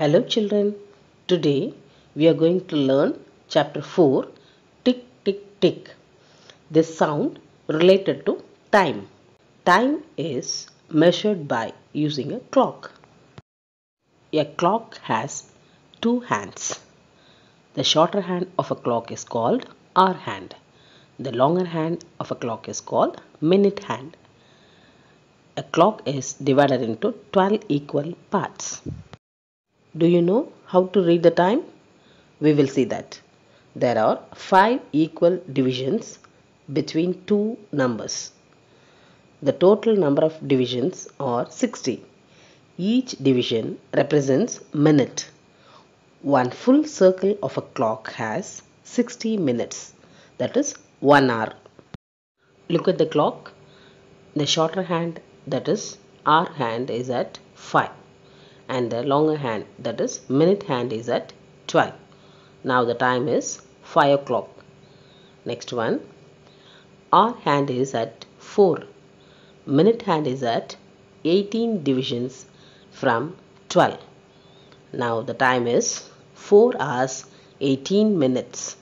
Hello children. Today we are going to learn chapter 4 tick tick tick. This sound related to time. Time is measured by using a clock. A clock has two hands. The shorter hand of a clock is called hour hand. The longer hand of a clock is called minute hand. A clock is divided into 12 equal parts. Do you know how to read the time? We will see that. There are 5 equal divisions between two numbers. The total number of divisions are 60. Each division represents minute. One full circle of a clock has 60 minutes. That is 1 hour. Look at the clock. The shorter hand that is hour hand is at 5 and the longer hand that is minute hand is at 12. Now the time is 5 o'clock. Next one hour hand is at 4. Minute hand is at 18 divisions from 12. Now the time is 4 hours 18 minutes.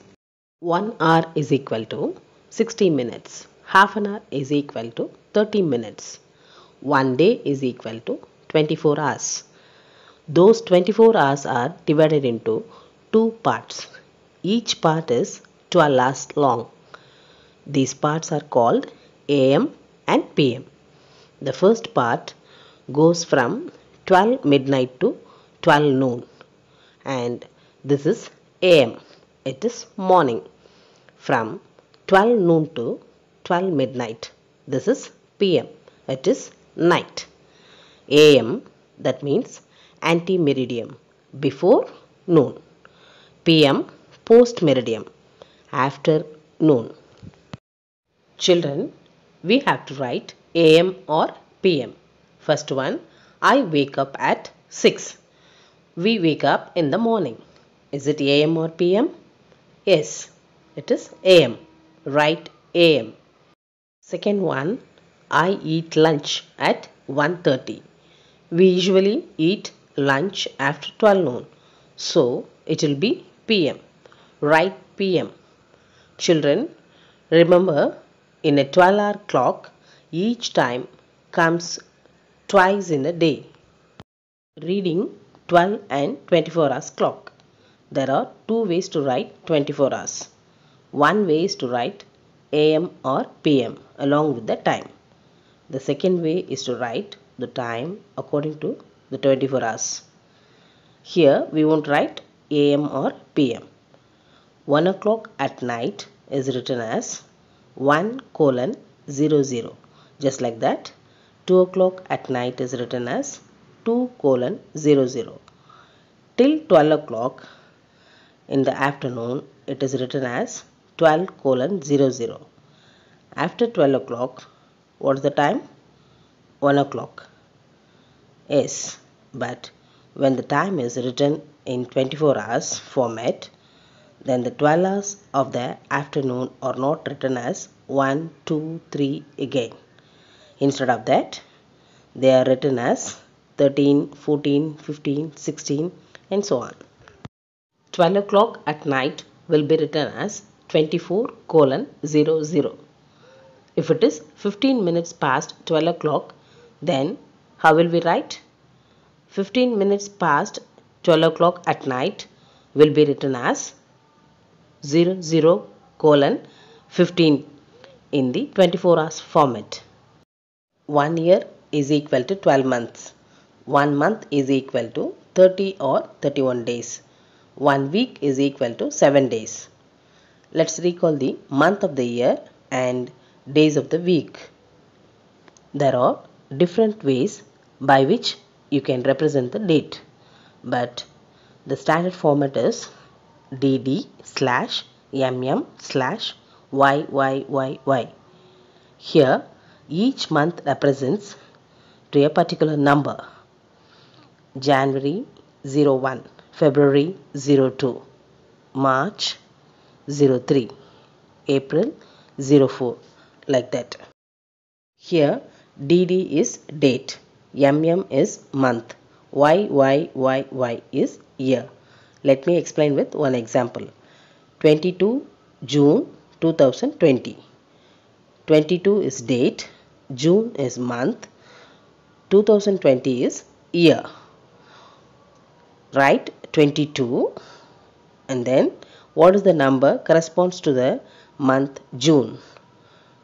1 hour is equal to 60 minutes. Half an hour is equal to 30 minutes. One day is equal to 24 hours. Those 24 hours are divided into two parts. Each part is 12 hours long. These parts are called AM and PM. The first part goes from 12 midnight to 12 noon and this is AM. It is morning. From 12 noon to 12 midnight. This is PM. It is night. AM that means ante meridiem before noon. PM post meridiem after noon. Children, we have to write AM or PM. First one, I wake up at 6. We wake up in the morning. Is it AM or PM? Yes, it is AM. Write AM. Second one, I eat lunch at 1.30. We usually eat lunch after 12 noon. So, it will be PM. Write PM. Children, remember in a 12 hour clock, each time comes twice in a day. Reading 12 and 24 hours clock. There are two ways to write 24 hours. One way is to write AM or PM along with the time. The second way is to write the time according to the 24 hours. Here we won't write AM or PM. 1 o'clock at night is written as 1 colon 00 just like that 2 o'clock at night is written as 2 colon 00 till 12 o'clock in the afternoon it is written as 12 colon 00 after 12 o'clock what is the time? 1 o'clock. Yes but when the time is written in 24 hours format then the 12 hours of the afternoon are not written as 1, 2, 3 again. Instead of that, they are written as 13, 14, 15, 16 and so on. 12 o'clock at night will be written as 24 colon 00. If it is 15 minutes past 12 o'clock, then how will we write? 15 minutes past 12 o'clock at night will be written as 00 colon 15 in the 24 hours format. 1 year is equal to 12 months. 1 month is equal to 30 or 31 days. 1 week is equal to 7 days. Let's recall the month of the year and days of the week. There are different ways by which you can represent the date but the standard format is dd slash mm slash yyyy. Here each month represents to a particular number. January 01, February 02, March 03, April 04 like that. Here DD is date, MM is month, Y, Y, Y, Y is year. Let me explain with one example. 22 June 2020. 22 is date, June is month, 2020 is year. Write 22 and then what is the number corresponds to the month June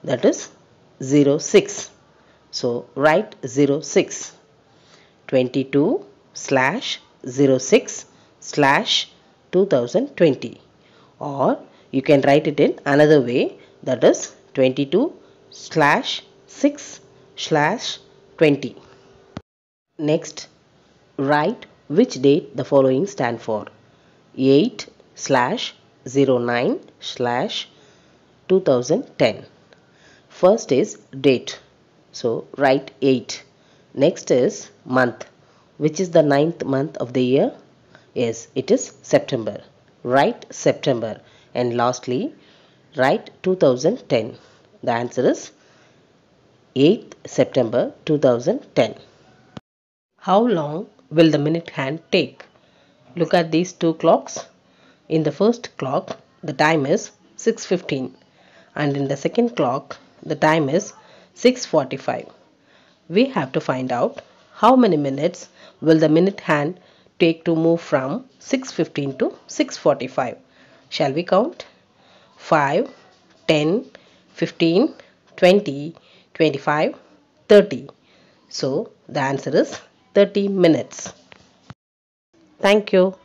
that is 06 so write 06 22 slash 06 slash 2020 or you can write it in another way that is 22 slash 6 slash 20 next write which date the following stand for. 8 slash 09 slash 2010 first is date so write 8 next is month. Which is the ninth month of the year? Yes it is September. Write September. And lastly write 2010 the answer is 8th September 2010 how long will the minute hand take? Look at these two clocks. In the first clock, the time is 6.15 and in the second clock, the time is 6.45. We have to find out how many minutes will the minute hand take to move from 6.15 to 6.45. Shall we count? 5, 10, 15, 20, 25, 30. So the answer is 30 minutes. Thank you.